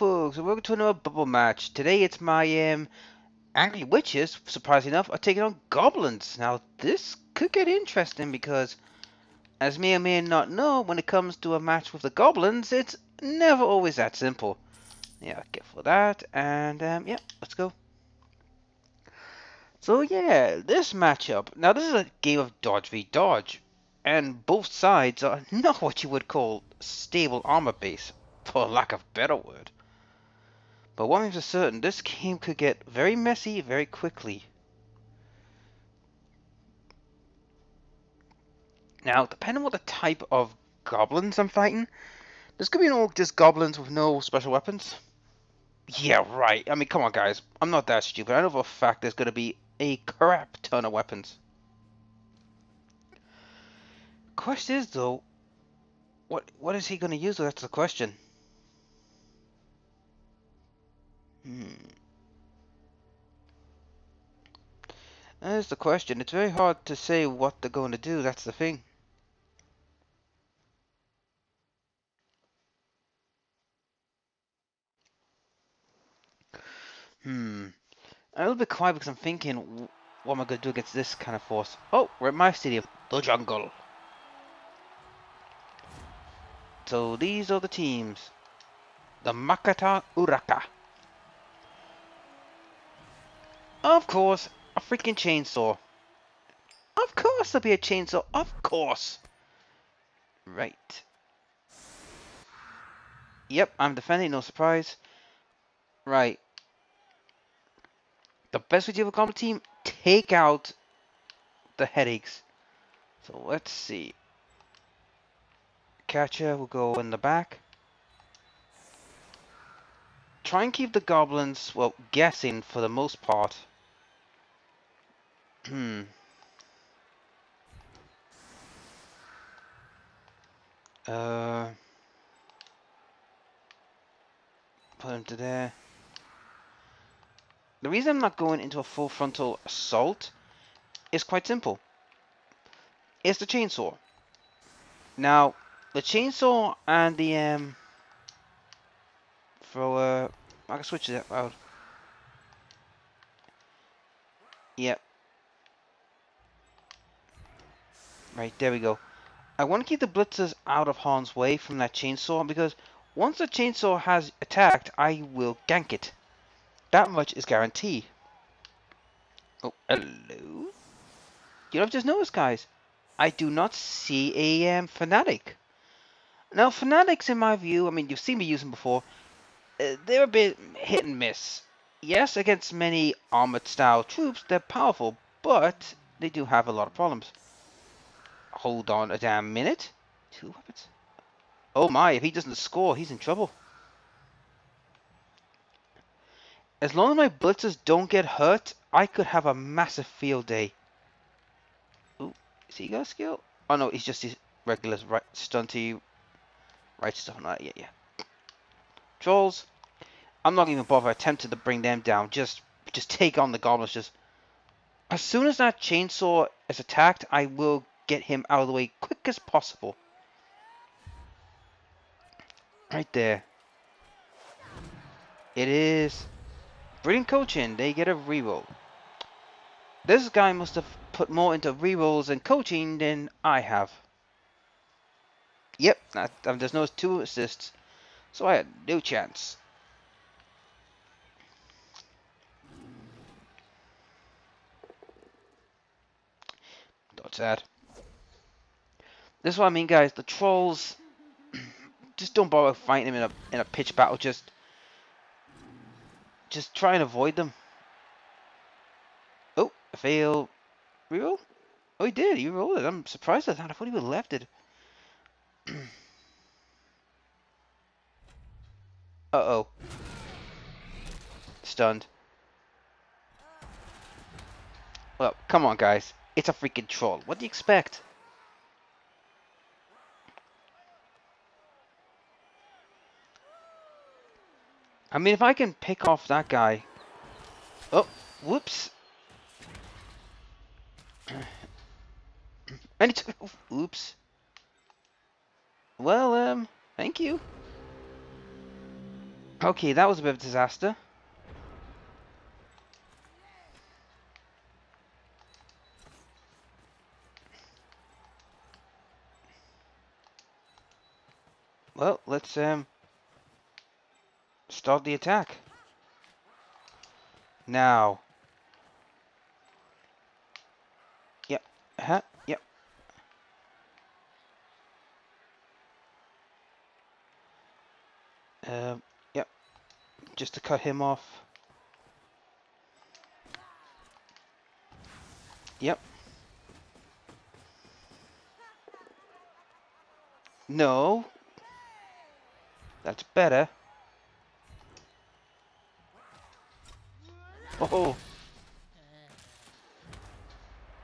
folks, and welcome to another Blood Bowl match. Today it's my um, angry witches, surprisingly enough, are taking on goblins. Now this could get interesting because, as may or may not know, when it comes to a match with the goblins, it's never always that simple. Yeah, get for that, and um, yeah, let's go. So yeah, this matchup. Now this is a game of dodge v dodge, and both sides are not what you would call stable armor base for lack of better word. But one thing's for certain, this game could get very messy very quickly. Now, depending on what the type of goblins I'm fighting, this could be all just goblins with no special weapons. Yeah, right. I mean, come on, guys. I'm not that stupid. I know for a fact there's going to be a crap ton of weapons. Question is, though, what what is he going to use? That's the question. Hmm. That's the question. It's very hard to say what they're going to do. That's the thing. Hmm. A little bit quiet because I'm thinking, what am I going to do against this kind of force? Oh, we're at my stadium. The jungle. So these are the teams. The Makata Uraka. Of course, a freaking chainsaw. Of course there'll be a chainsaw. Of course. Right. Yep, I'm defending, no surprise. Right. The best way to a combat team, take out the headaches. So let's see. Catcher will go in the back. Try and keep the goblins, well, guessing for the most part. Hmm. Uh. Put him to there. The reason I'm not going into a full frontal assault is quite simple. It's the chainsaw. Now, the chainsaw and the um thrower I can switch it out. Yep. Right, there we go. I want to keep the blitzers out of harm's way from that chainsaw because once the chainsaw has attacked, I will gank it. That much is guaranteed. Oh, hello? You know, I've just noticed, guys. I do not see a um, fanatic. Now, fanatics, in my view, I mean, you've seen me use them before. Uh, they're a bit hit and miss. Yes, against many armored-style troops, they're powerful, but they do have a lot of problems. Hold on a damn minute. Two weapons. Oh my, if he doesn't score, he's in trouble. As long as my blitzers don't get hurt, I could have a massive field day. Ooh, is he got a skill? Oh no, he's just his regular right stunty right stuff. Not yeah, yeah. Trolls. I'm not even bother attempting to bring them down. Just just take on the goblins. Just as soon as that chainsaw is attacked, I will get him out of the way quick as possible. Right there. It is brilliant coaching. They get a reroll. This guy must have put more into rerolls and coaching than I have. Yep, that, um, there's no two assists, so I had no chance. Not sad. This is what I mean, guys. The trolls just don't bother fighting them in a in a pitch battle. Just just try and avoid them. Oh, I failed. Reroll? Oh, he did. He rolled it. I'm surprised at that. I thought he would have left it. Uh-oh. Stunned. Well, come on, guys. It's a freaking troll. What do you expect? I mean, if I can pick off that guy... Oh, whoops. And it's... Oops. Well, um, thank you. Okay, that was a bit of a disaster. Well, let's um start the attack. Now. Yep. Huh? Yep. Um, yep. Just to cut him off. Yep. No. That's better. Oh.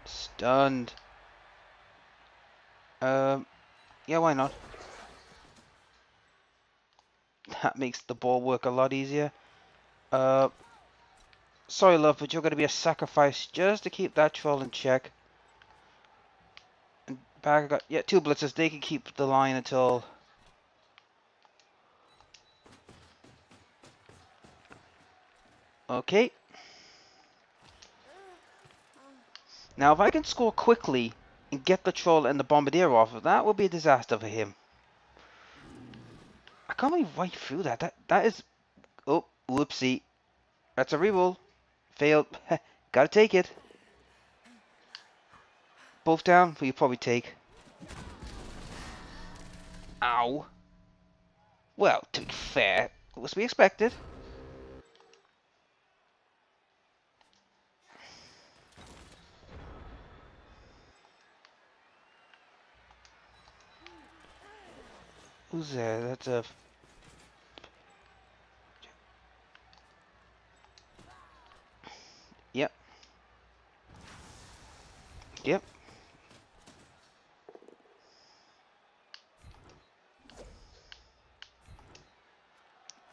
Stunned. Um, yeah, why not? That makes the ball work a lot easier. Uh, sorry, love, but you're going to be a sacrifice just to keep that troll in check. And back got, yeah, two blitzers. They can keep the line until... Okay. Now, if I can score quickly and get the troll and the bombardier off, that will be a disaster for him. I can't believe right through that. That that is. Oh, whoopsie. That's a reroll. Failed. Gotta take it. Both down. We probably take. Ow. Well, to be fair, it was to be expected. Who's there? That's a... Yep. Yep.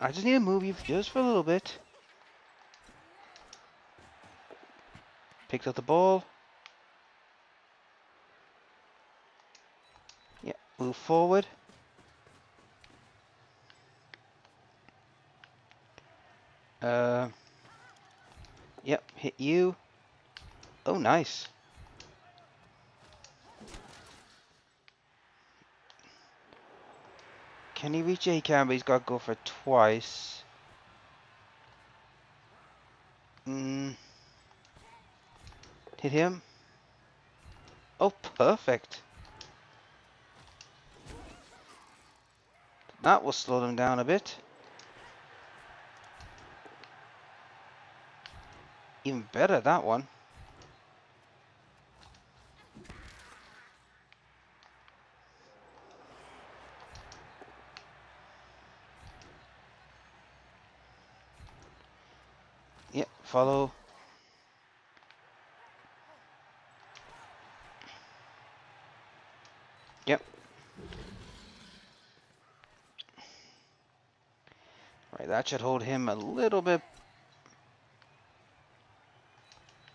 I just need to move you just for a little bit. Picked up the ball. Yeah, move forward. Uh, yep, hit you. Oh, nice. Can he reach A cam? But he's got to go for twice. Mm. Hit him. Oh, perfect. That will slow them down a bit. Even better, that one. Yep, follow. Yep. Right, that should hold him a little bit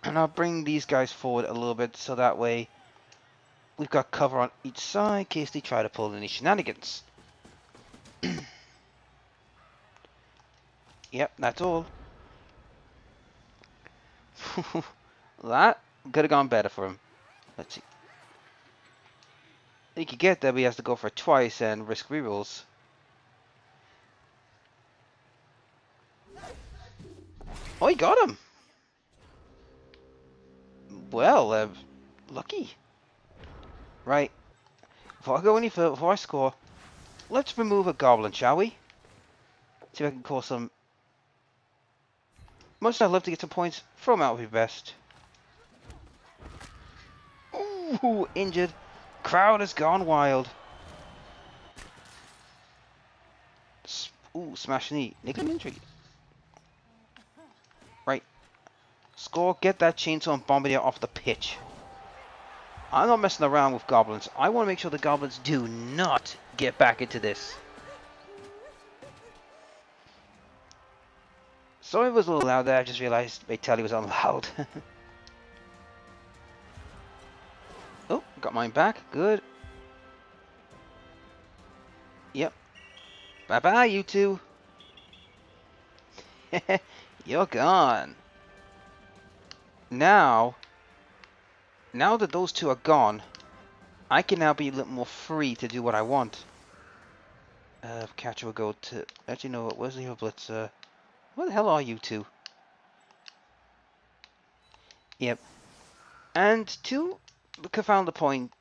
And I'll bring these guys forward a little bit so that way we've got cover on each side in case they try to pull any shenanigans. yep, that's all. that could have gone better for him. Let's see. He could get there, but he has to go for twice and risk rerolls. Oh, he got him! Well, uh, lucky. Right. Before I go any further, before I score, let's remove a goblin, shall we? See if I can cause some... Most I'd love to get some points. Throw them out would be best. Ooh, injured. Crowd has gone wild. Ooh, smash knee. Niggling injury. Score, get that chainsaw and bombardier off the pitch. I'm not messing around with goblins. I want to make sure the goblins do not get back into this. Sorry it was a little loud there, I just realized Vitaly was on loud. oh, got mine back, good. Yep. Bye bye, you two. You're gone. Now, now that those two are gone, I can now be a little more free to do what I want. Uh, catcher will go to. Actually, no. Where's the Blitz? Uh, where the hell are you two? Yep. And to confound the point.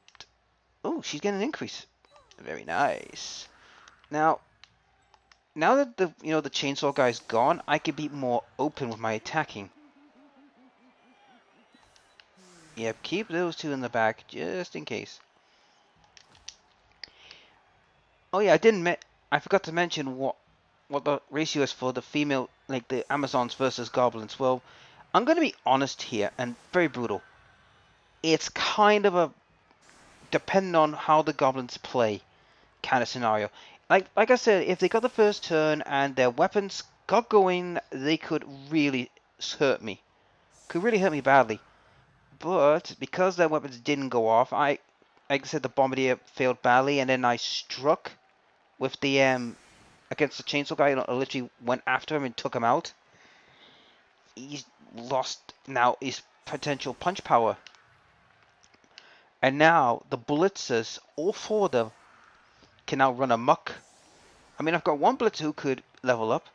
Oh, she's getting an increase. Very nice. Now, now that the you know the chainsaw guy's gone, I can be more open with my attacking. Yep, keep those two in the back just in case. Oh yeah, I didn't. I forgot to mention what what the ratio is for the female, like the Amazons versus goblins. Well, I'm going to be honest here and very brutal. It's kind of a depending on how the goblins play kind of scenario. Like like I said, if they got the first turn and their weapons got going, they could really hurt me. Could really hurt me badly. But because their weapons didn't go off, I like I said the bombardier failed badly and then I struck with the um against the chainsaw guy. I literally went after him and took him out. He's lost now his potential punch power. And now the blitzers, all four of them, can now run amok. I mean, I've got one blitzer who could level up.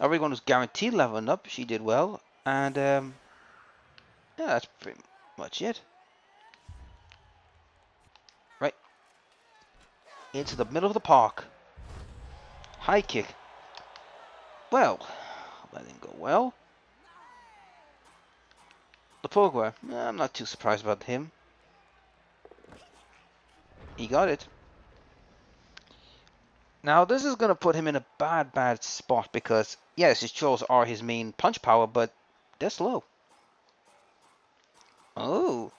Everyone was guaranteed leveling up. She did well. And, um, yeah, that's pretty much it. Right. Into the middle of the park. High kick. Well, that didn't go well. The Pogwa, I'm not too surprised about him. He got it. Now this is going to put him in a bad, bad spot because, yes, his trolls are his main punch power, but they're slow. Oh.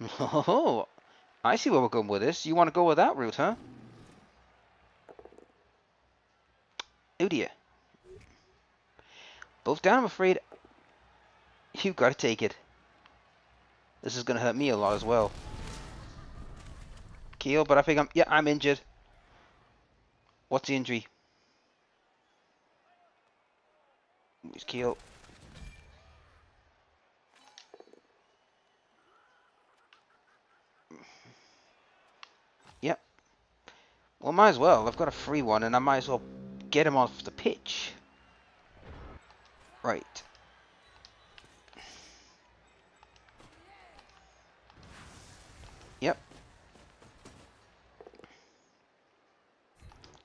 Oh. I see where we're going with this. You want to go with that route, huh? Oh dear. Both down, I'm afraid. You've got to take it. This is going to hurt me a lot as well. Keel, but I think I'm... Yeah, I'm injured. What's the injury? Where's Keel? Well, might as well. I've got a free one, and I might as well get him off the pitch. Right. Yep.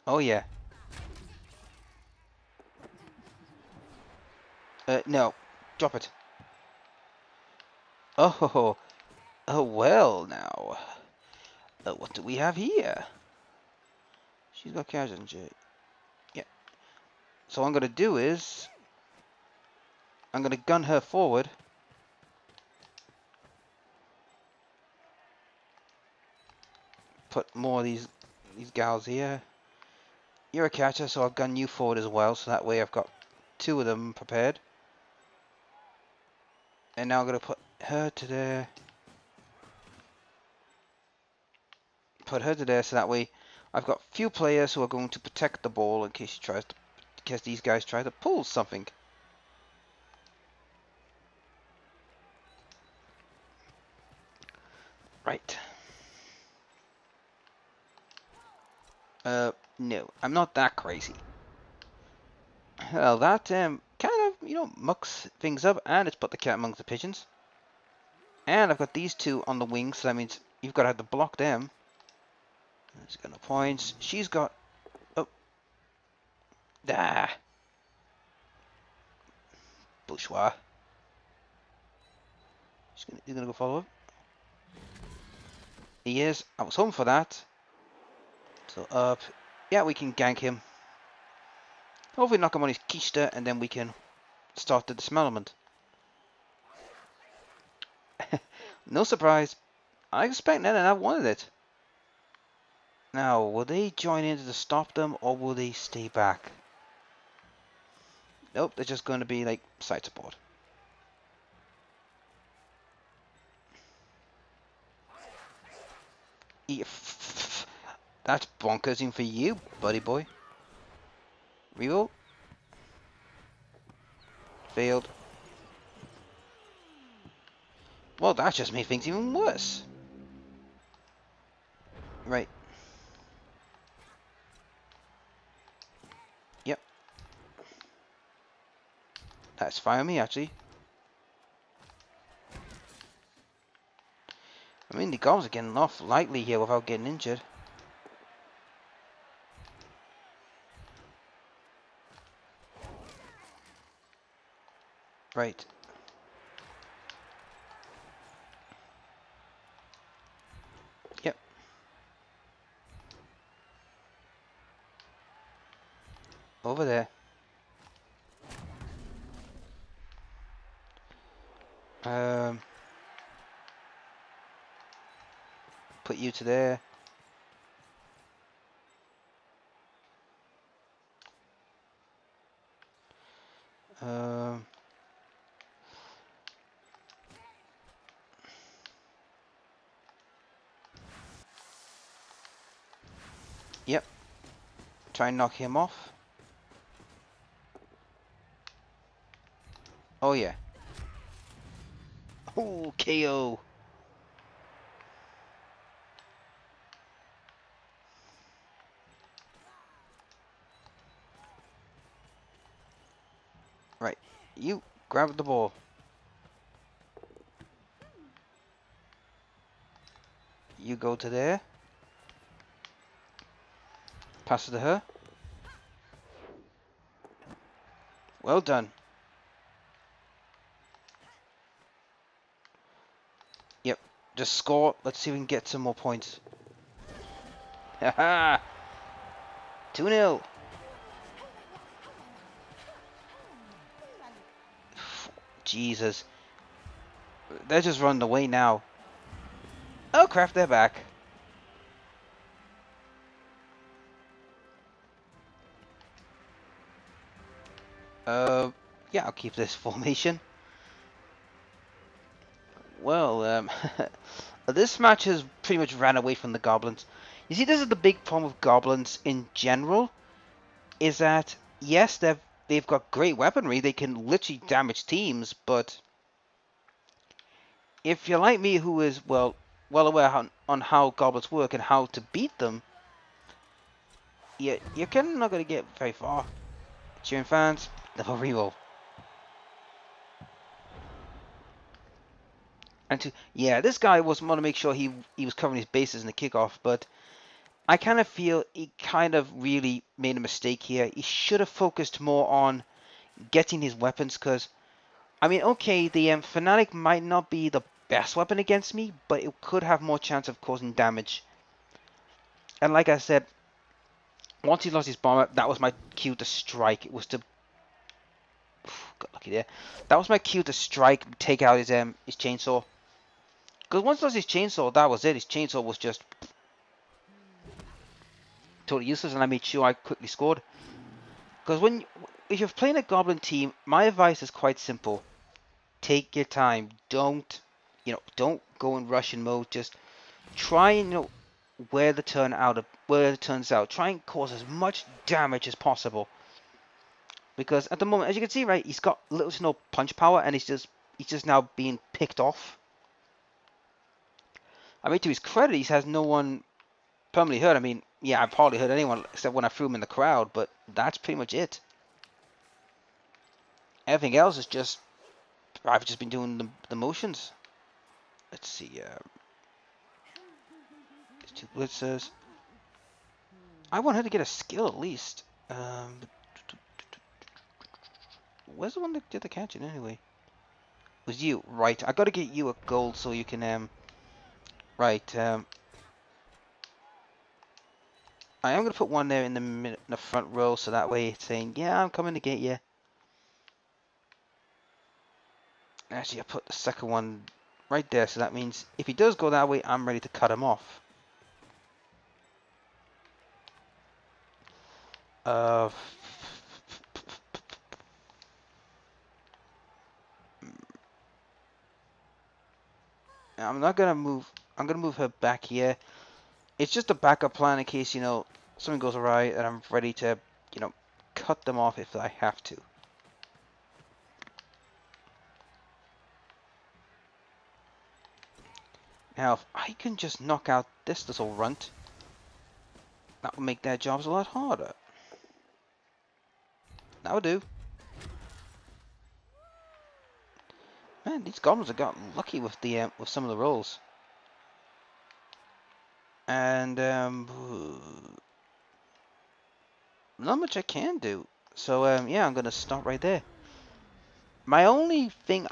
Oh yeah. Uh, no. Drop it. Oh, oh well now. Uh, what do we have here? She's got cash and J. So what I'm going to do is, I'm going to gun her forward. Put more of these these gals here. You're a catcher, so I'll gun you forward as well, so that way I've got two of them prepared. And now I'm going to put her to there. Put her to there, so that way I've got few players who are going to protect the ball in case she tries to in case these guys try to pull something. Right. Uh, no, I'm not that crazy. Well, that um, kind of, you know, mucks things up, and it's put the cat amongst the pigeons. And I've got these two on the wings, so that means you've got to have to block them. She's got no points. She's got Ah. Bourgeois. He's gonna, he's gonna go follow him. He is. I was hoping for that. So up. Yeah, we can gank him. Hopefully knock him on his keister and then we can start the dismemberment. no surprise. I expect that and I wanted it. Now, will they join in to stop them or will they stay back? Nope, they're just going to be like site support. That's bonkersing for you, buddy boy. Reroll. failed. Well, that just made things even worse. Right. That's fine with me, actually. I mean, the goblins are getting off lightly here without getting injured. Right. Yep. Over there. Um, put you to there. Um, yep. Try and knock him off. Oh yeah. Oh, KO. Right, you grab the ball. You go to there. Pass it to her. Well done. Yep, just score. Let's see if we can get some more points. Haha! 2 0. Jesus. They're just running away now. Oh crap, they're back. Yeah, I'll keep this formation. Well, um, this match has pretty much ran away from the goblins. You see, this is the big problem with goblins in general, is that, yes, they've, they've got great weaponry, they can literally damage teams, but if you're like me who is, well, well aware on, on how goblins work and how to beat them, you, you're kind of not going to get very far. Cheering fans, never reroll. And to yeah, this guy was want to make sure he he was covering his bases in the kickoff, but I kind of feel he kind of really made a mistake here. He should have focused more on getting his weapons, because I mean, okay, the um, fanatic might not be the best weapon against me, but it could have more chance of causing damage. And like I said, once he lost his bomber, that was my cue to strike. It was to got lucky there. That was my cue to strike, take out his um his chainsaw. Because once lost his chainsaw, that was it. His chainsaw was just totally useless, and I made sure I quickly scored. Because when if you're playing a goblin team, my advice is quite simple: take your time. Don't you know? Don't go in Russian mode. Just try and you know where the turn out of where it turns out. Try and cause as much damage as possible. Because at the moment, as you can see, right, he's got little to no punch power, and he's just he's just now being picked off. I mean, to his credit, he has no one permanently hurt. I mean, yeah, I've hardly hurt anyone except when I threw him in the crowd, but that's pretty much it. Everything else is just I've just been doing the, the motions. Let's see. Uh, two blitzers. I want her to get a skill at least. Um, where's the one that did the catching anyway? It was you, right? I got to get you a gold so you can um. Right. Um. I am gonna put one there in the in the front row so that way it's saying, yeah, I'm coming to get you. Actually, I put the second one right there, so that means if he does go that way, I'm ready to cut him off. Uh, I'm not gonna move. I'm going to move her back here. It's just a backup plan in case, you know, something goes awry and I'm ready to, you know, cut them off if I have to. Now, if I can just knock out this little runt, that would make their jobs a lot harder. That would do. Man, these goblins have got lucky with the uh, with some of the rolls. And um, not much I can do. So um, yeah, I'm gonna stop right there. My only thing,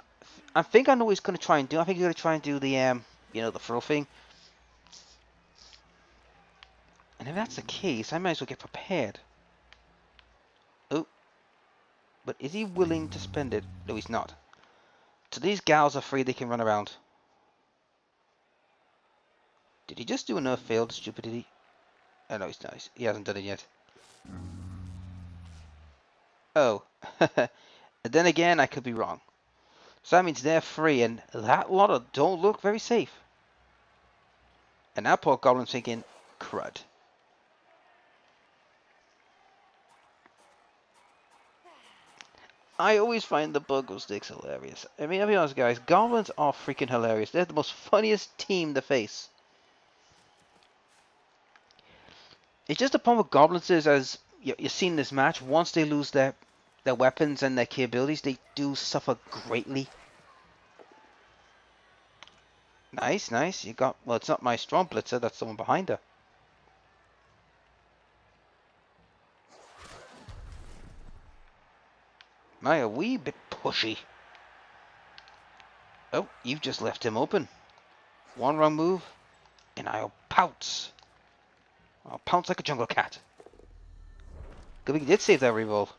I think I know what he's gonna try and do. I think he's gonna try and do the um, you know, the throw thing. And if that's the case, I might as well get prepared. Oh, but is he willing to spend it? No, he's not. So these gals are free; they can run around. Did he just do another failed stupidity? Oh no, he's nice. He hasn't done it yet. Oh. and then again, I could be wrong. So that means they're free, and that lot of don't look very safe. And that poor goblin's thinking, crud. I always find the Buggle Sticks hilarious. I mean, I'll be honest, guys, goblins are freaking hilarious. They're the most funniest team to face. It's just the problem with goblins is, as you, you've seen this match, once they lose their their weapons and their capabilities, they do suffer greatly. Nice, nice. You got, well, it's not my strong blitzer, that's someone behind her. My, a wee bit pushy. Oh, you've just left him open. One wrong move, and I'll pounce. I'll pounce like a jungle cat. Good we did save that reroll.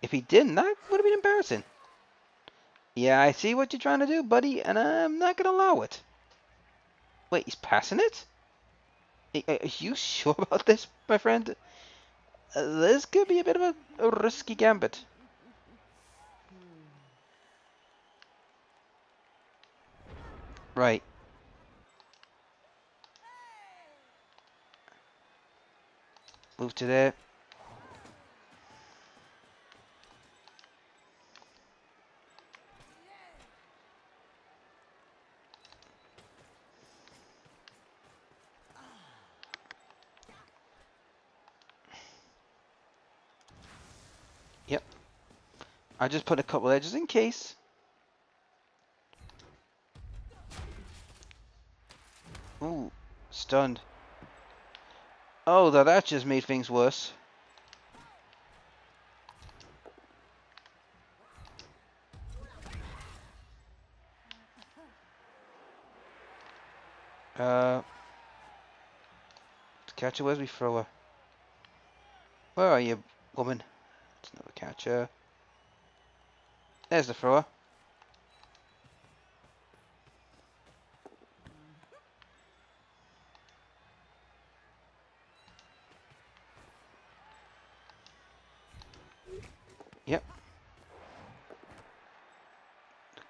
If he didn't, that would have been embarrassing. Yeah, I see what you're trying to do, buddy, and I'm not going to allow it. Wait, he's passing it? Are you sure about this, my friend? Uh, this could be a bit of a, a risky gambit. Right. Move to there. Yep. I just put a couple edges in case. Ooh, stunned. Oh, that, that just made things worse. Uh, catch her, where's we throw her? Where are you, woman? It's another catcher. There's the thrower.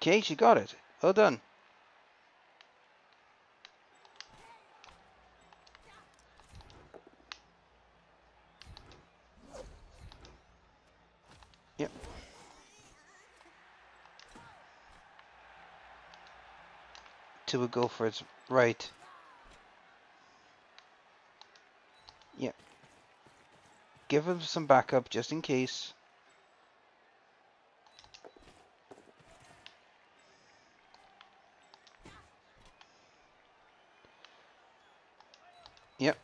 Okay, she got it. Well done. Yep. To a go for its right. Yep. Give him some backup just in case. Yep.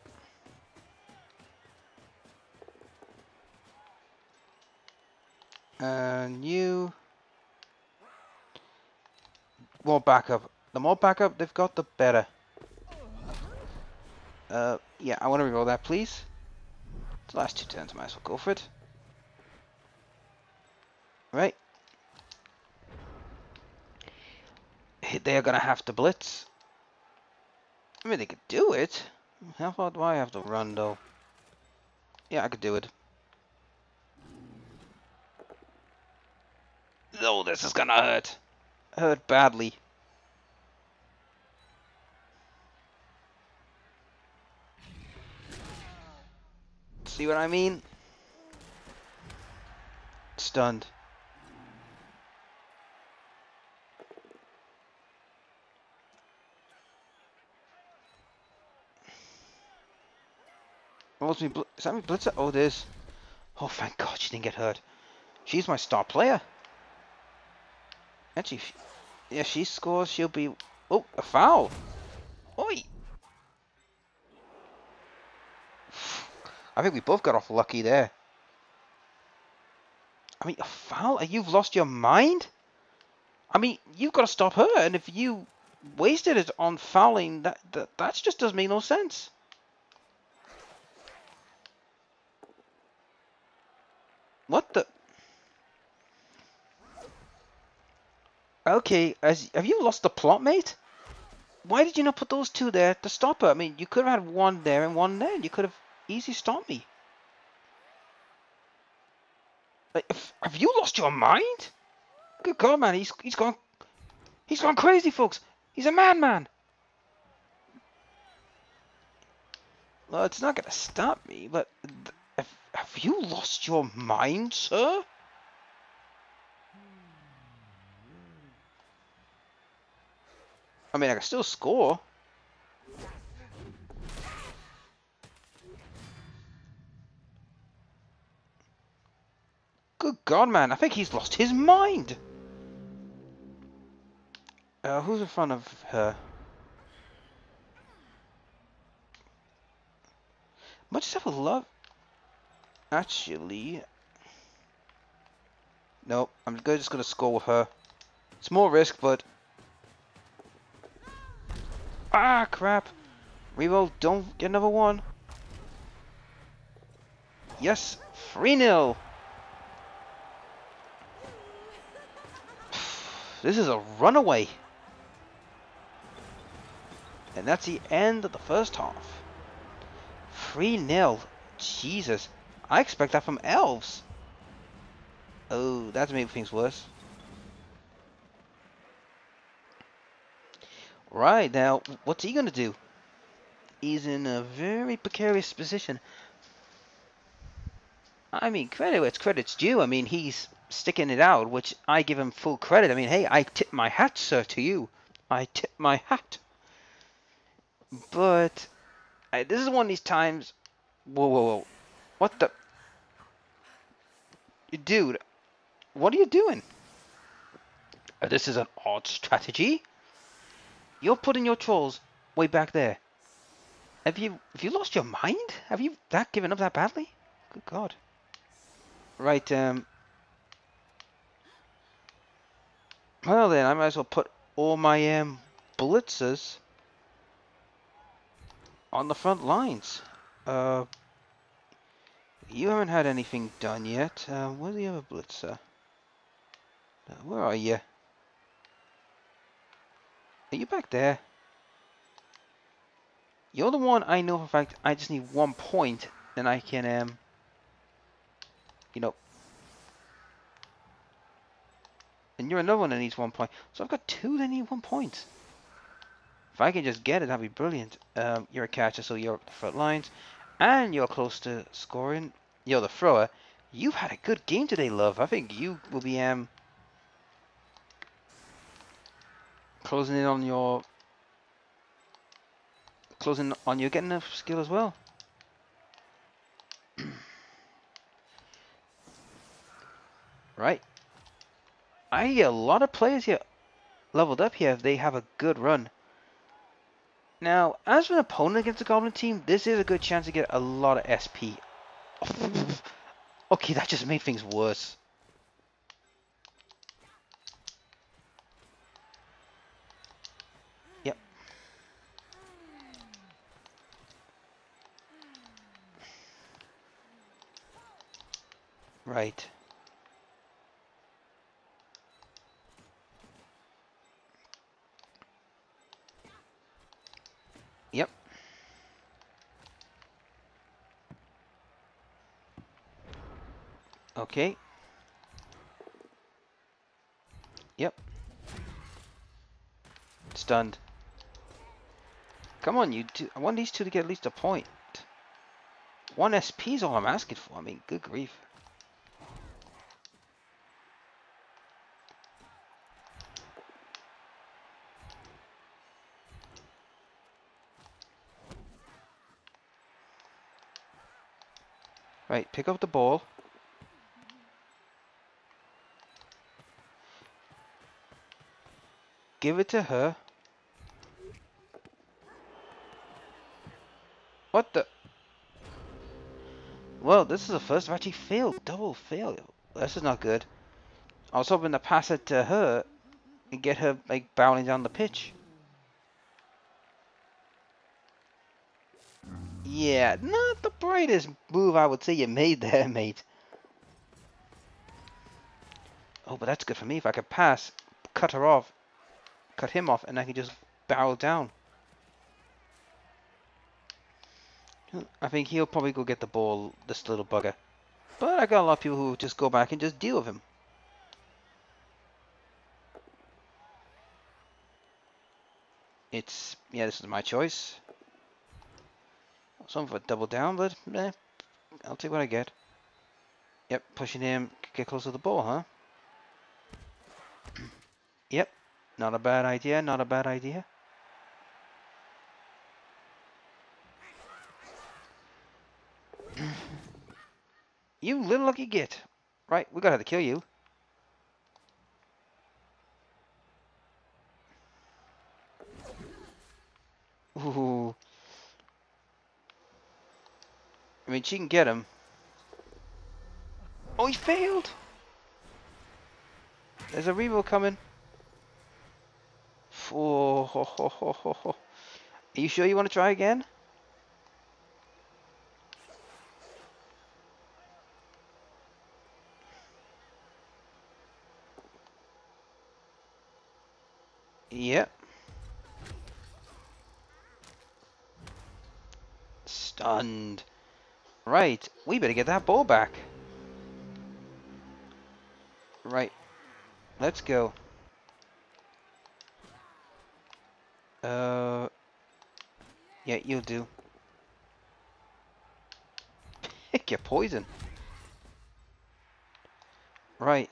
And you... More backup. The more backup they've got, the better. Uh, yeah, I want to reroll that, please. The last two turns, I might as well go for it. Right. They are going to have to blitz. I mean, they could do it. How far do I have to run, though? Yeah, I could do it. Oh, this is gonna hurt. Hurt badly. See what I mean? Stunned. Is that me Blitzer? Oh, it is. Oh, thank God she didn't get hurt. She's my star player. Actually, yeah, she scores, she'll be... Oh, a foul! I think we both got off lucky there. I mean, a foul? You've lost your mind? I mean, you've got to stop her, and if you wasted it on fouling, that, that, that just doesn't make no sense. What the? Okay, as have you lost the plot, mate? Why did you not put those two there to stop her? I mean, you could have had one there and one there. You could have easily stopped me. Like, have you lost your mind? Good God, man, he's he's gone, he's gone crazy, folks. He's a madman. Well, it's not gonna stop me, but have, have you lost your mind, sir? I mean, I can still score. Good God, man. I think he's lost his mind. Uh, who's in front of her? Much have a love. Actually. Nope. I'm just going to score with her. It's more risk, but Ah, crap. Revo, don't get another one. Yes, 3-0. This is a runaway. And that's the end of the first half. 3-0. Jesus. I expect that from elves. Oh, that's making things worse. Right, now, what's he going to do? He's in a very precarious position. I mean, credit where it's credit's due. I mean, he's sticking it out, which I give him full credit. I mean, hey, I tip my hat, sir, to you. I tip my hat. But, I, this is one of these times... Whoa, whoa, whoa. What the... Dude, what are you doing? Uh, this is an odd strategy. You're putting your trolls way back there. Have you have you lost your mind? Have you that given up that badly? Good God. Right, um Well then, I might as well put all my um blitzers on the front lines. Uh you haven't had anything done yet. Uh, where's the other blitzer? Uh, where are you? Are you back there? You're the one I know for fact I just need one point, then I can, um, you know. And you're another one that needs one point. So I've got two that need one point. If I can just get it, that'd be brilliant. Um, you're a catcher, so you're the front lines. And you're close to scoring. You're the thrower. You've had a good game today, love. I think you will be um, closing in on your closing on your getting a skill as well. right. I a lot of players here leveled up here if they have a good run. Now, as an opponent against the Goblin team, this is a good chance to get a lot of SP. okay, that just made things worse. Yep. Right. Okay. Yep. Stunned. Come on, you two. I want these two to get at least a point. One SP is all I'm asking for. I mean, good grief. Right, pick up the ball. Give it to her. What the? Well, this is the first I've actually failed. Double fail. This is not good. I was hoping to pass it to her and get her like bowling down the pitch. Yeah, not the brightest move I would say you made there, mate. Oh, but that's good for me. If I could pass, cut her off, cut him off, and I can just barrel down. I think he'll probably go get the ball, this little bugger. But I got a lot of people who just go back and just deal with him. It's, yeah, this is my choice. Some for double down, but eh, I'll take what I get. Yep, pushing him, get close to the ball, huh? yep, not a bad idea, not a bad idea. you little lucky git. Right, we gotta kill you. Ooh. I mean, she can get him. Oh, he failed! There's a reroll coming. Oh, ho, ho, ho, ho, ho. Are you sure you want to try again? Yep. Stunned. Right, we better get that ball back. Right, let's go. Uh, yeah, you'll do. Pick your poison. Right.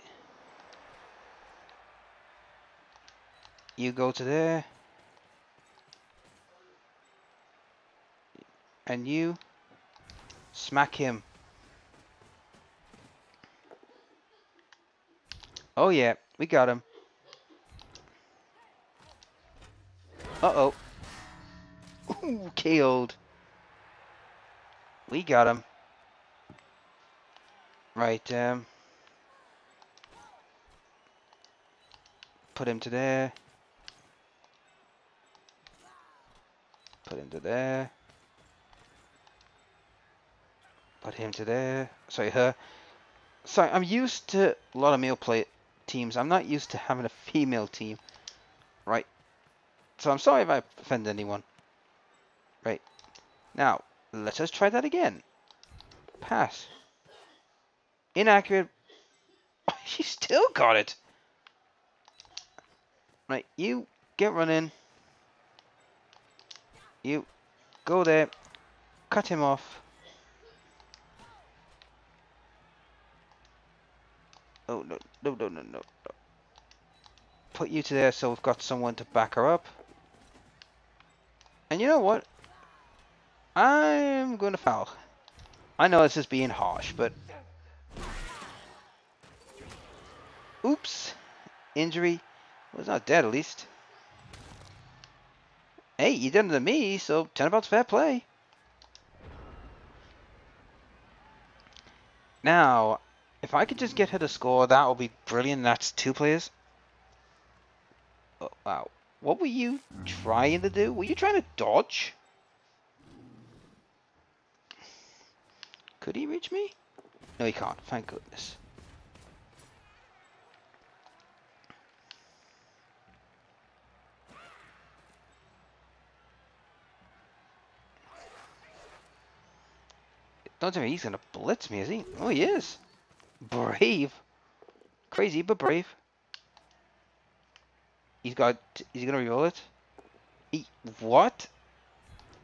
You go to there. And you smack him. Oh yeah, we got him. Uh-oh. Ooh, killed. We got him. Right, um... Put him to there. Put him to there. Put him to there. Sorry, her. Sorry, I'm used to a lot of male play teams. I'm not used to having a female team. Right. So I'm sorry if I offend anyone. Right. Now, let us try that again. Pass. Inaccurate. she still got it. Right, you get running. You go there. Cut him off. Oh, no, no, no, no, no. Put you to there so we've got someone to back her up. And you know what? I'm going to foul. I know this is being harsh, but... Oops. Injury. Well, Was not dead, at least. Hey, you did it to me, so turnabout's fair play. Now, if I could just get her to score, that would be brilliant. That's two players. Oh, wow. What were you trying to do? Were you trying to dodge? Could he reach me? No, he can't. Thank goodness. Don't tell me he's going to blitz me, is he? Oh, he is. Brave. Crazy, but brave. He's got... Is he going to reroll it? He, what?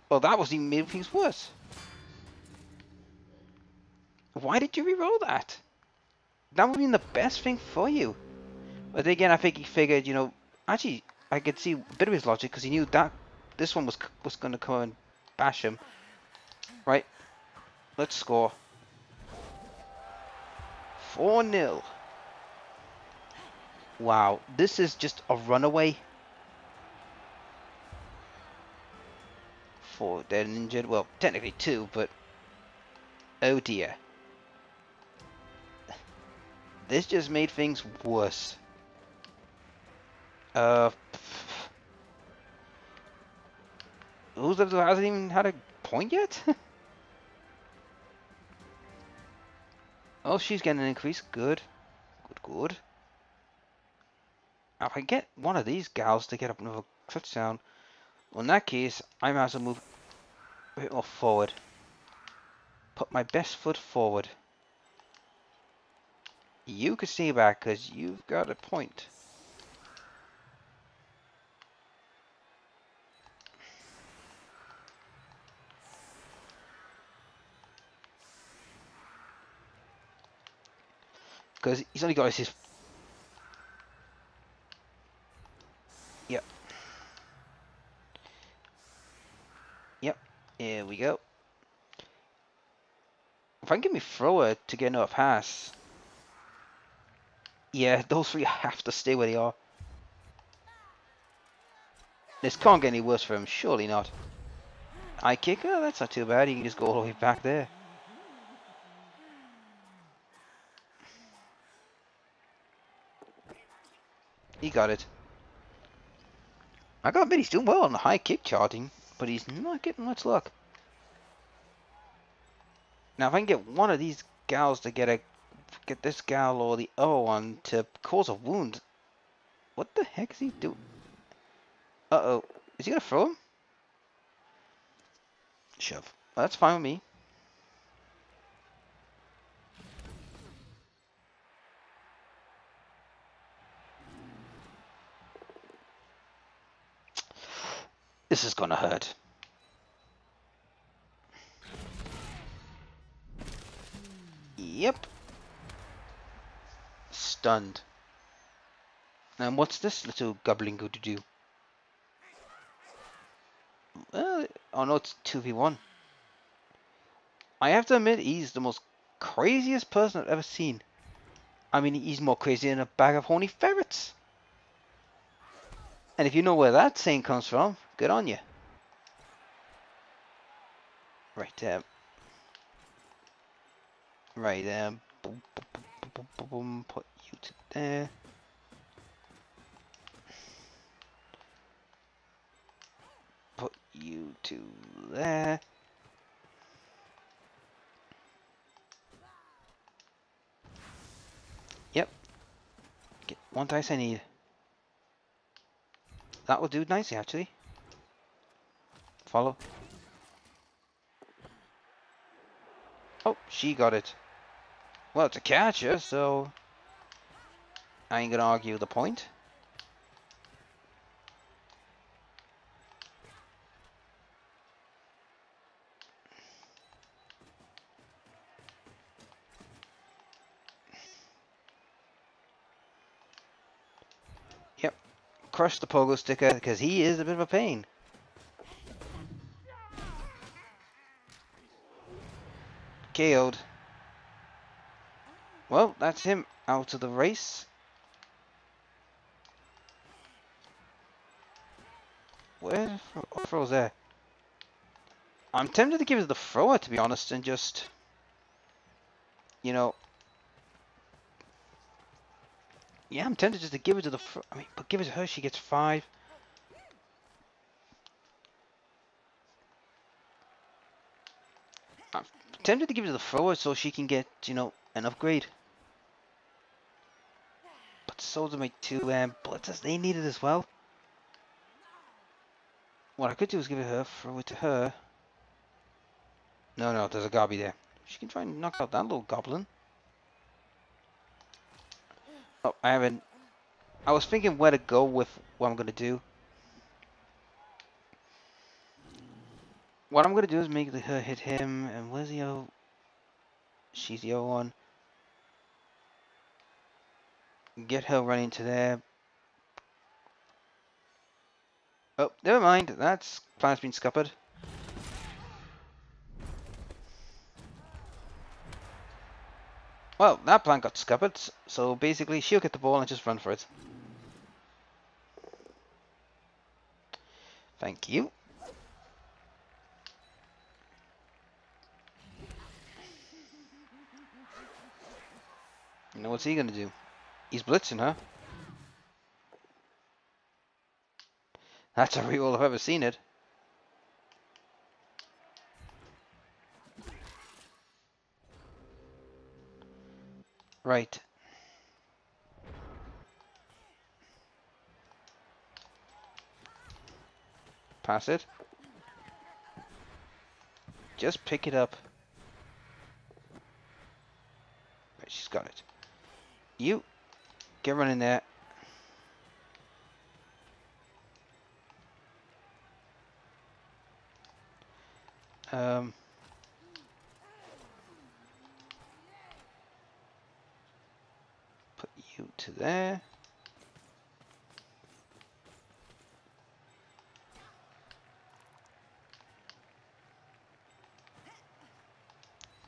Well, that was even made things worse. Why did you reroll that? That would have been the best thing for you. But again, I think he figured, you know... Actually, I could see a bit of his logic because he knew that this one was was going to come and bash him. Right? Let's score. 4 0. Wow, this is just a runaway. Four dead and injured. Well, technically two, but oh dear. This just made things worse. Uh, who's the hasn't even had a point yet? oh, she's getting an increase. Good, good, good. If I get one of these gals to get up another touchdown, well, in that case, I might as well move a bit more forward. Put my best foot forward. You can stay back because you've got a point. Because he's only got his Here we go. If I can get me thrower to get another pass. Yeah, those three have to stay where they are. This can't get any worse for him, surely not. High kick, oh, that's not too bad, he can just go all the way back there. He got it. I gotta admit, he's doing well on the high kick charting, but he's not getting much luck. Now, if I can get one of these gals to get a get this gal or the other one to cause a wound, what the heck is he doing? Uh oh, is he gonna throw him? Shove. Well, that's fine with me. This is gonna hurt. Yep. Stunned. And what's this little goblin going to do? Well, oh no, it's 2v1. I have to admit, he's the most craziest person I've ever seen. I mean, he's more crazy than a bag of horny ferrets. And if you know where that saying comes from, good on you. Right, um, right, um, boom, boom, boom, put you to there. Put you to there. Yep. Get one dice I need. That will do nicely, actually. Follow. Oh, she got it. Well, it's a catcher, so... I ain't gonna argue the point. Yep. Crush the pogo sticker because he is a bit of a pain. Well, that's him out of the race. Where throws oh, there? I'm tempted to give it to the thrower to be honest and just you know Yeah, I'm tempted just to give it to the. I mean, but give it to her. She gets five. Tempted to give it to the thrower so she can get, you know, an upgrade. But so do my two um, blitzers. They need it as well. What I could do is give it her, throw it to her. No, no, there's a gobby there. She can try and knock out that little goblin. Oh, I haven't... I was thinking where to go with what I'm going to do. What I'm going to do is make the, her hit him, and where's the other... She's the other one. Get her running to there. Oh, never mind. That's plan's been scuppered. Well, that plan got scuppered, so basically she'll get the ball and just run for it. Thank you. You what's he gonna do? He's blitzing her. That's a reroll I've ever seen it. Right. Pass it. Just pick it up. Right, she's got it. You get running there. Um, put you to there.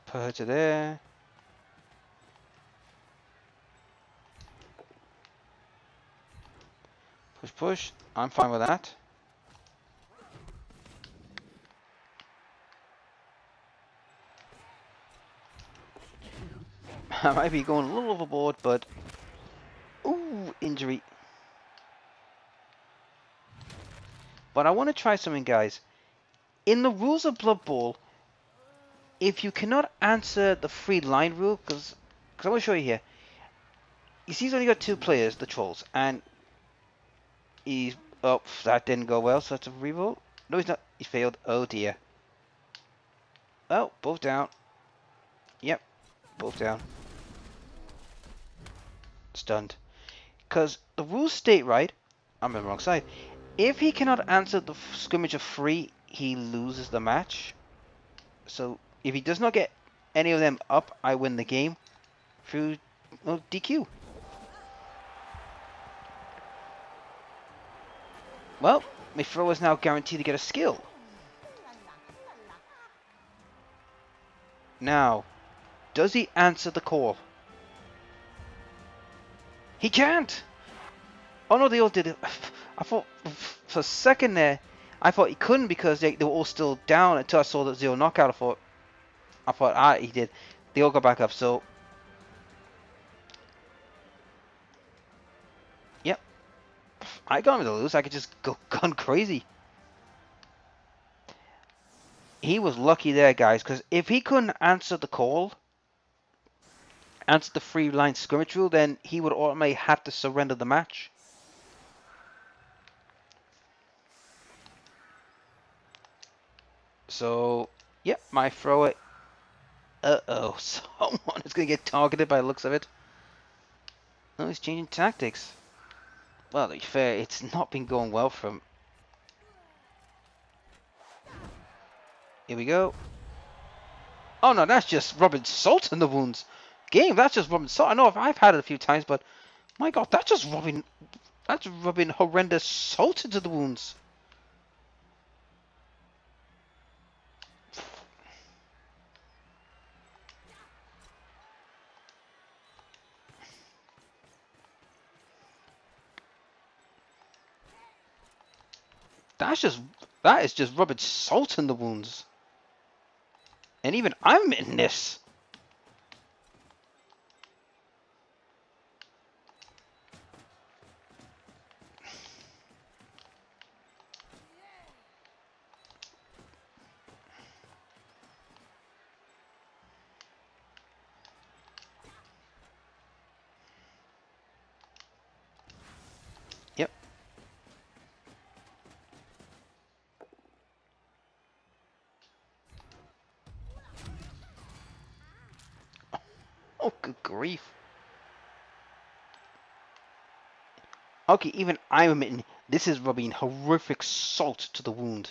Put her to there. Push, push. I'm fine with that. I might be going a little overboard, but... Ooh, injury. But I want to try something, guys. In the rules of Blood Bowl, if you cannot answer the free line rule, because I want to show you here. You see he's only got two players, the Trolls, and he's... Oh, that didn't go well, so that's a reroll. No, he's not. He failed. Oh, dear. Oh, both down. Yep, both down stunned. Because the rules state, right? I'm on the wrong side. If he cannot answer the scrimmage of three, he loses the match. So if he does not get any of them up, I win the game through well, DQ. Well, my throw is now guaranteed to get a skill. Now, does he answer the call? He can't! Oh no, they all did it. I thought for a second there, I thought he couldn't because they, they were all still down until I saw the zero knockout. I thought, I thought, ah, he did. They all got back up, so. I got him to lose. I could just go gone crazy. He was lucky there, guys, because if he couldn't answer the call, answer the free line scrimmage rule, then he would automatically have to surrender the match. So, yep, my throw it. Uh-oh, someone is going to get targeted by the looks of it. No, he's changing tactics. Well, to be fair, it's not been going well for him. Here we go. Oh no, that's just rubbing salt in the wounds game. That's just rubbing salt. I know I've had it a few times, but my God, that's just rubbing, that's rubbing horrendous salt into the wounds. That's just, that is just rubbing salt in the wounds. And even I'm in this. Oh, good grief. Okay, even I'm admitting this is rubbing horrific salt to the wound.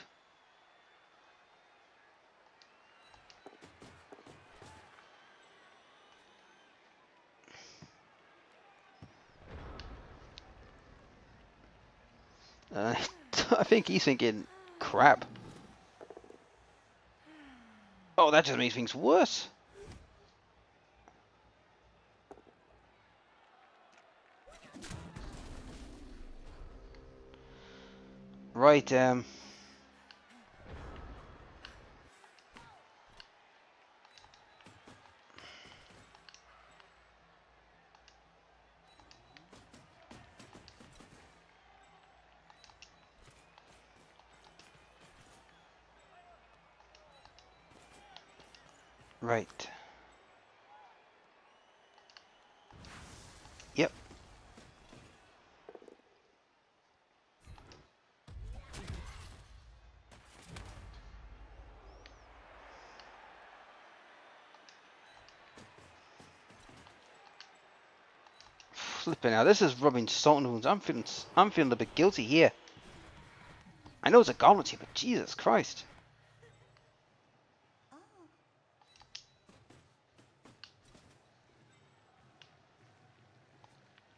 Uh, I think he's thinking, crap. Oh, that just makes things worse. Right, um... Right. Yep. Flipping out. This is rubbing salt in wounds. I'm feeling I'm feeling a bit guilty here. I know it's a goblin team, but Jesus Christ.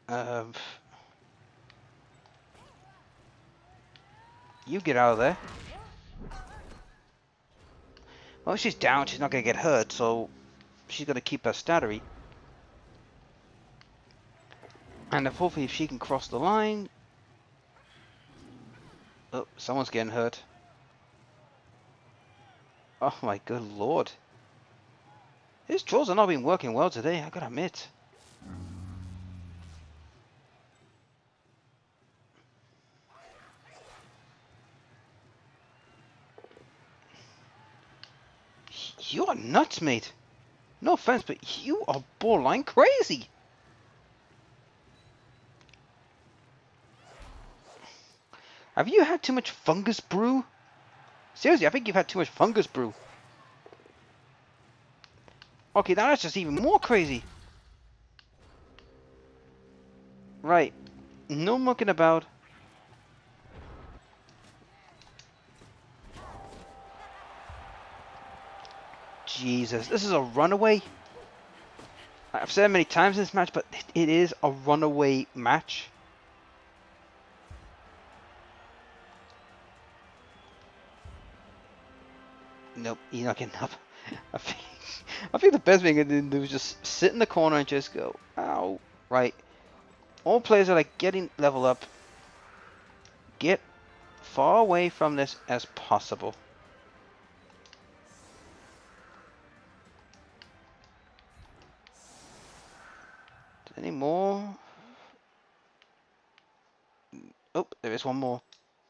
Um, you get out of there. Well, she's down. She's not going to get hurt, so she's going to keep her stattery. And hopefully if she can cross the line... Oh, someone's getting hurt. Oh my good lord. His trolls are not been working well today, I gotta admit. You are nuts, mate. No offense, but you are borderline crazy. Have you had too much fungus brew? Seriously, I think you've had too much fungus brew. Okay, now that's just even more crazy. Right. No mucking about. Jesus, this is a runaway. I've said it many times in this match, but it is a runaway match. Nope, he's not getting up. I think, I think the best thing to do is just sit in the corner and just go, ow. Right. All players are like getting level up. Get far away from this as possible. Any more? Oh, there is one more.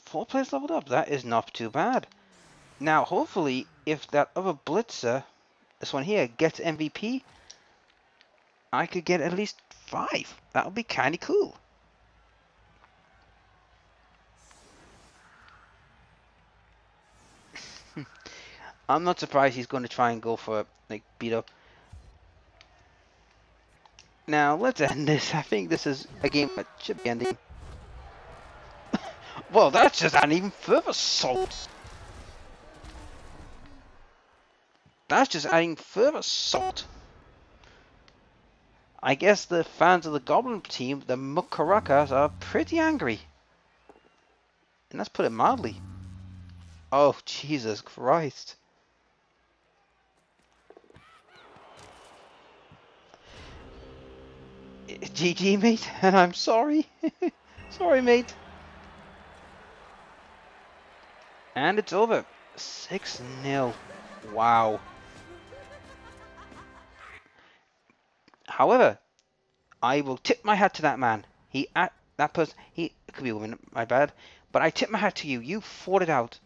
Four players leveled up. That is not too bad. Now, hopefully, if that other Blitzer, this one here, gets MVP, I could get at least five. That would be kind of cool. I'm not surprised he's going to try and go for, like, beat up now, let's end this. I think this is a game that should be ending. well, that's just an even further salt. That's just adding further salt. I guess the fans of the Goblin team, the Mukarakas, are pretty angry. And let's put it mildly. Oh, Jesus Christ. GG, mate, and I'm sorry. sorry, mate. And it's over. 6-0. Wow. However, I will tip my hat to that man. He, at that person, he could be a woman, my bad. But I tip my hat to you. You fought it out.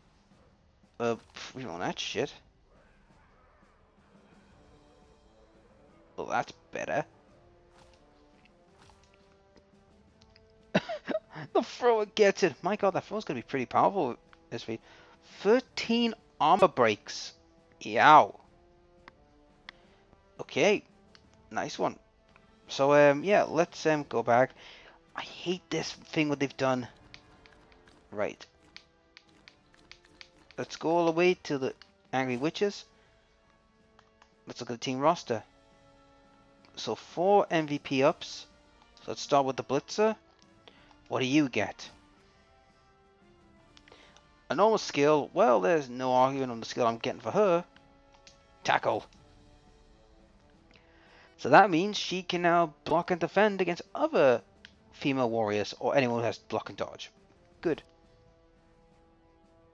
Uh, we don't that shit. Well, that's better. the thrower gets it. My god, that thrower's going to be pretty powerful this week. 13 armor breaks. Yow. Okay. Nice one. So, um, yeah, let's um, go back. I hate this thing what they've done. Right. Let's go all the way to the Angry Witches. Let's look at the team roster. So, four MVP ups. So let's start with the Blitzer. What do you get? A normal skill, well, there's no argument on the skill I'm getting for her. Tackle. So that means she can now block and defend against other female warriors or anyone who has block and dodge. Good.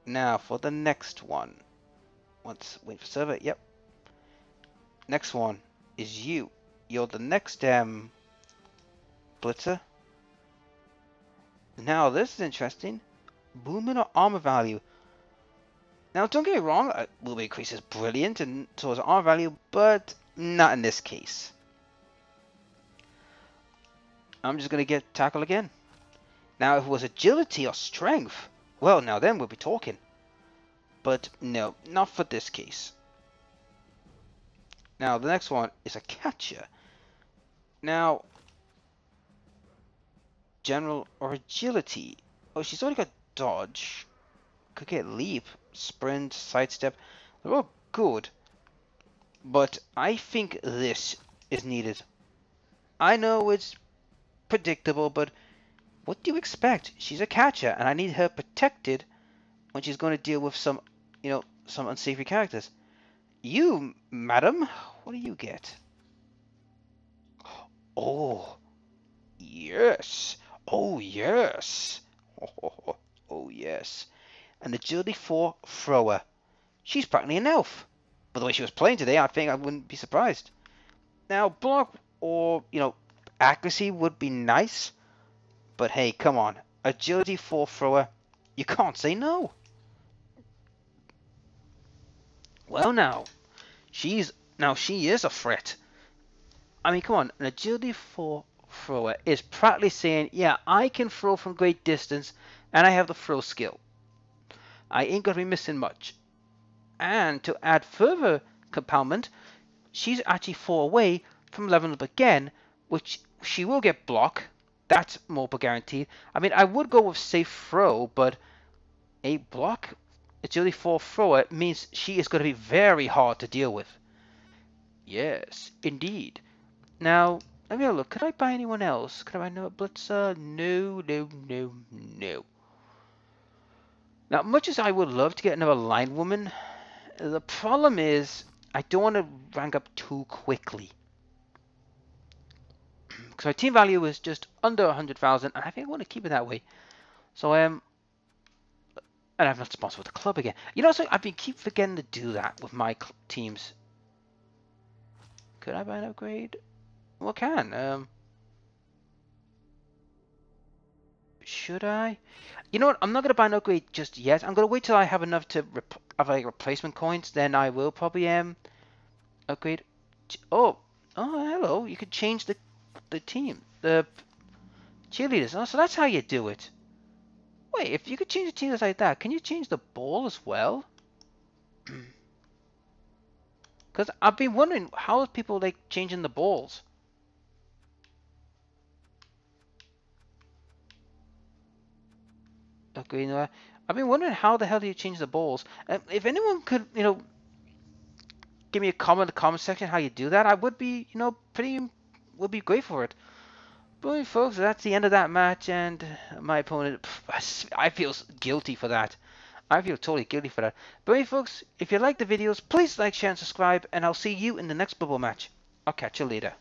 Now for the next one. Let's wait for server. Yep. Next one is you. You're the next um blitzer. Now this is interesting. Movement or armor value. Now don't get me wrong, a little bit increase is brilliant and is armor value, but not in this case. I'm just gonna get tackle again. Now if it was agility or strength, well now then we'll be talking. But no, not for this case. Now the next one is a catcher. Now general or agility. Oh, she's already got dodge. Could get leap, sprint, sidestep. They're all good. But I think this is needed. I know it's predictable, but what do you expect? She's a catcher, and I need her protected when she's going to deal with some, you know, some unsavory characters. You, madam, what do you get? Oh, yes. Oh, yes. Oh, oh, yes. An agility 4 thrower. She's practically an elf. By the way she was playing today, I think I wouldn't be surprised. Now, block or, you know, accuracy would be nice. But hey, come on. Agility 4 thrower. You can't say no. Well, now. She's... Now, she is a threat. I mean, come on. An agility 4 thrower is practically saying, yeah, I can throw from great distance and I have the throw skill. I ain't to be missing much. And to add further compoundment, she's actually four away from leveling up again, which she will get block. That's more guaranteed. I mean, I would go with safe throw, but a block agility four thrower means she is going to be very hard to deal with. Yes, indeed. Now, let me have a look. Could I buy anyone else? Could I buy no Blitzer? No, no, no, no. Now, much as I would love to get another line woman, the problem is I don't want to rank up too quickly. My team value is just under 100,000, and I think I want to keep it that way. So, um, and I'm not sponsored with the club again. You know, so I've been keep forgetting to do that with my teams. Could I buy an upgrade? Well, can. Um, should I? You know what? I'm not going to buy an upgrade just yet. I'm going to wait till I have enough to have like replacement coins. Then I will probably um upgrade. Oh, oh, hello. You could change the the team, the cheerleaders. Oh, so that's how you do it. Wait, if you could change the cheerleaders like that, can you change the ball as well? Because I've been wondering how people like changing the balls. Okay, I've been wondering how the hell do you change the balls? Uh, if anyone could, you know, give me a comment in the comment section how you do that, I would be, you know, pretty, would be great for it. But folks, that's the end of that match, and my opponent, I feel guilty for that. I feel totally guilty for that. But folks, if you like the videos, please like, share, and subscribe, and I'll see you in the next Blood Bowl match. I'll catch you later.